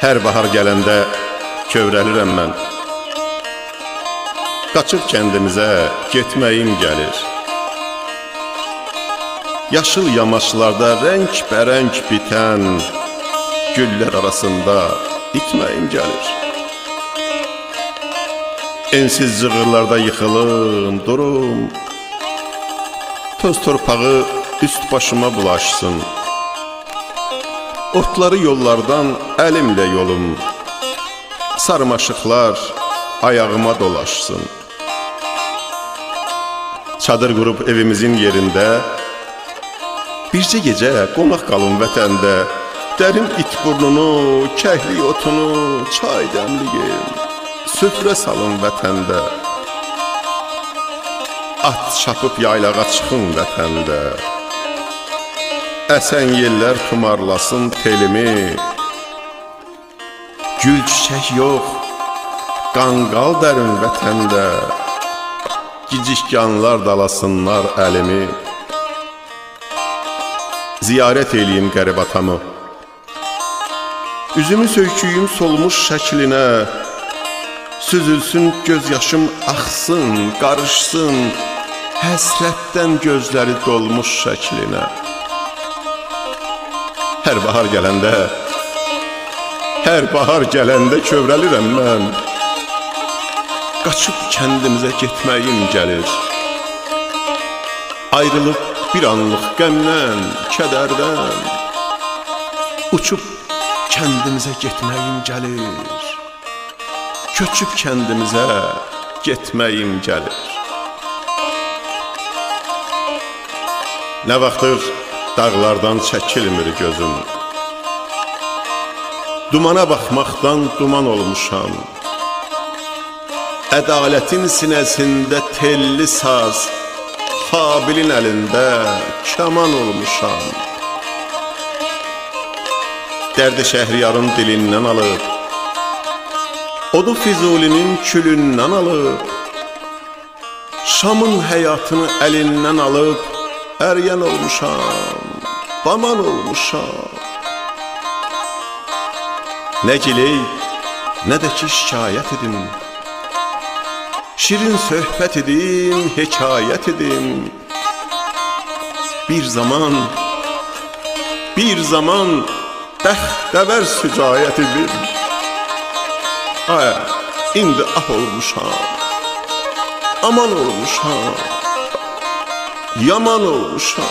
Hər bahar gələndə kövrəlirəm mən. Qaçıb kəndimizə getməyim gəlir. Yaşıl yamaçlarda rəng-bərəng bitən güllər arasında itməyim gəlir. Ensiz cığırlarda yıxılım, durum. Toz torpağı üst başıma bulaşsın. Otları yollardan əlimlə yolum. Sarmaşıqlar ayağıma dolaşsın. Çadır qurub evimizin yerində Bircə gecə qonaq qalın vətəndə Dərin it burnunu, kəhli otunu, çay dəmliyin Süfrə salın vətəndə At çapıb yaylağa çıxın vətəndə Əsən yellər tumarlasın telimi. Gül çiçək yox, qanqal dərin vətəndə. Gicikkanlar dalasınlar əlimi. Ziyarət eləyim qərib atamı. Üzümü söyküyüm solmuş şəklinə. Süzülsün göz yaşım axsın, qarışsın. Həsrətdən gözləri dolmuş şəklinə Hər bahar gələndə Hər bahar gələndə kövrəlirəm mən. Qaçıb kəndimizə getməyim gəlir. Ayrılıb bir anlıq qəmdən, kədərdən. Uçub kəndimizə getməyim gəlir. Köçüb kəndimizə getməyim gəlir. Nə vaxtdır dağlardan çəkilmir gözüm. Dumana baxmaqdan duman olmuşam. Ədalətin sinəsində telli saz Habilin əlində kaman olmuşam. Dərdi şəhriyarın dilindən alıb Odu Füzulinin külündən alıb Şamın həyatını əlindən alıb Əryan olmuşam, baman olmuşam. Nə giley, nə də ki şikayət edim. Şirin söhbət edim, hekayət edim. Bir zaman, bir zaman bəxtəvər sücayət edim. Ay, indi ah olmuşam, aman olmuşam Yaman olmuşam